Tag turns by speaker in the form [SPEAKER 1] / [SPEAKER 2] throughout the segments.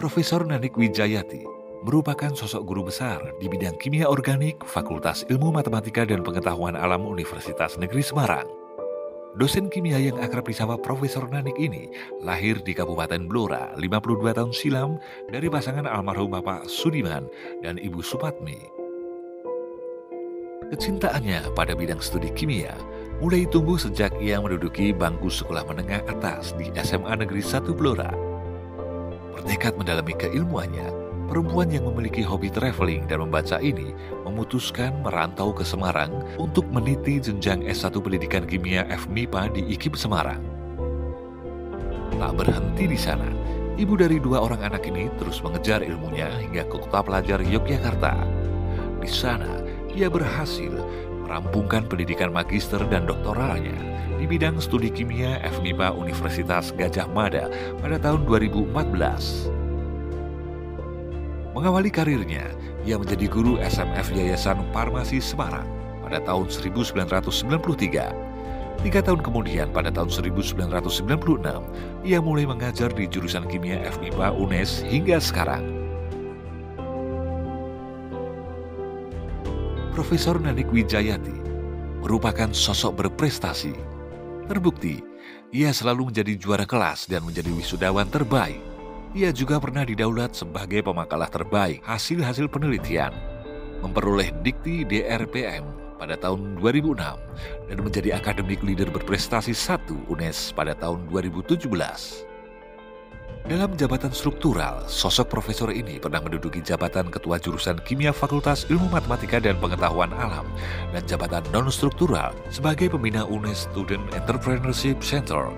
[SPEAKER 1] Profesor Nanik Wijayati merupakan sosok guru besar di bidang kimia organik Fakultas Ilmu Matematika dan Pengetahuan Alam Universitas Negeri Semarang. Dosen kimia yang akrab disapa Profesor Nanik ini lahir di Kabupaten Blora 52 tahun silam dari pasangan almarhum Bapak Sudiman dan Ibu Supatmi. Kecintaannya pada bidang studi kimia mulai tumbuh sejak ia menduduki bangku sekolah menengah atas di SMA Negeri 1 Blora. Bertekad mendalami keilmuannya, perempuan yang memiliki hobi traveling dan membaca ini memutuskan merantau ke Semarang untuk meniti jenjang S1 Pendidikan Kimia FMIPA di IKIP Semarang. Tak berhenti di sana, ibu dari dua orang anak ini terus mengejar ilmunya hingga ke kota pelajar Yogyakarta. Di sana, ia berhasil merampungkan pendidikan magister dan doktoralnya di bidang studi kimia FMIPA Universitas Gajah Mada pada tahun 2014. Mengawali karirnya, ia menjadi guru SMF Yayasan Farmasi Semarang pada tahun 1993. Tiga tahun kemudian, pada tahun 1996, ia mulai mengajar di jurusan kimia FMIPA UNES hingga sekarang. Profesor Nadik Wijayati merupakan sosok berprestasi. Terbukti, ia selalu menjadi juara kelas dan menjadi wisudawan terbaik ia juga pernah didaulat sebagai pemakalah terbaik hasil-hasil penelitian, memperoleh dikti DRPM pada tahun 2006 dan menjadi akademik leader berprestasi satu UNES pada tahun 2017. Dalam jabatan struktural, sosok profesor ini pernah menduduki jabatan Ketua Jurusan Kimia Fakultas Ilmu Matematika dan Pengetahuan Alam dan jabatan non-struktural sebagai pembina UNES Student Entrepreneurship Center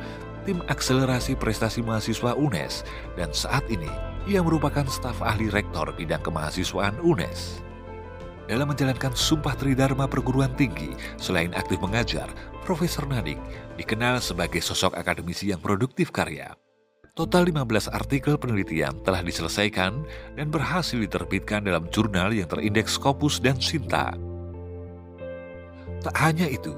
[SPEAKER 1] tim akselerasi prestasi mahasiswa UNES dan saat ini ia merupakan staf ahli rektor bidang kemahasiswaan UNES. Dalam menjalankan sumpah tridharma perguruan tinggi, selain aktif mengajar, Profesor Nadik dikenal sebagai sosok akademisi yang produktif karya. Total 15 artikel penelitian telah diselesaikan dan berhasil diterbitkan dalam jurnal yang terindeks Scopus dan Sinta. Tak hanya itu,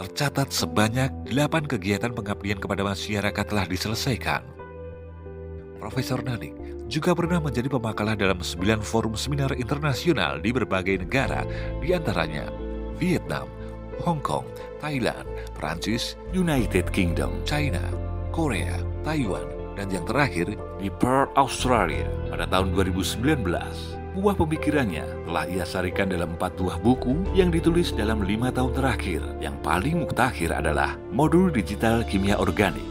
[SPEAKER 1] tercatat sebanyak 8 kegiatan pengabdian kepada masyarakat telah diselesaikan. Profesor Nadik juga pernah menjadi pemakalah dalam 9 forum seminar internasional di berbagai negara, di antaranya Vietnam, Hong Kong, Thailand, Prancis, United Kingdom, China, Korea, Taiwan, dan yang terakhir di Perth, Australia pada tahun 2019. Buah pemikirannya telah ia sarikan dalam empat buah buku yang ditulis dalam lima tahun terakhir. Yang paling mutakhir adalah modul digital kimia organik.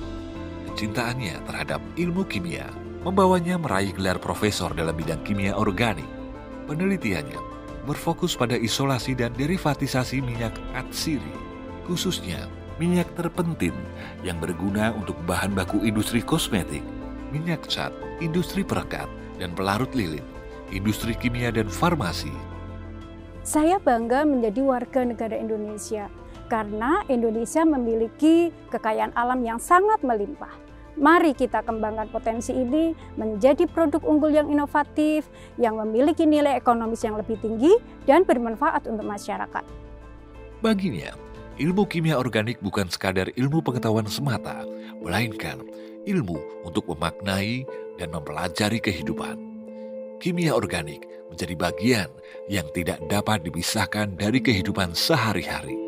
[SPEAKER 1] Kecintaannya terhadap ilmu kimia membawanya meraih gelar profesor dalam bidang kimia organik. Penelitiannya berfokus pada isolasi dan derivatisasi minyak atsiri, khususnya minyak terpentin yang berguna untuk bahan baku industri kosmetik, minyak cat, industri perekat, dan pelarut lilin industri kimia dan farmasi.
[SPEAKER 2] Saya bangga menjadi warga negara Indonesia karena Indonesia memiliki kekayaan alam yang sangat melimpah. Mari kita kembangkan potensi ini menjadi produk unggul yang inovatif, yang memiliki nilai ekonomis yang lebih tinggi dan bermanfaat untuk masyarakat.
[SPEAKER 1] Baginya, ilmu kimia organik bukan sekadar ilmu pengetahuan semata, melainkan ilmu untuk memaknai dan mempelajari kehidupan kimia organik menjadi bagian yang tidak dapat dipisahkan dari kehidupan sehari-hari.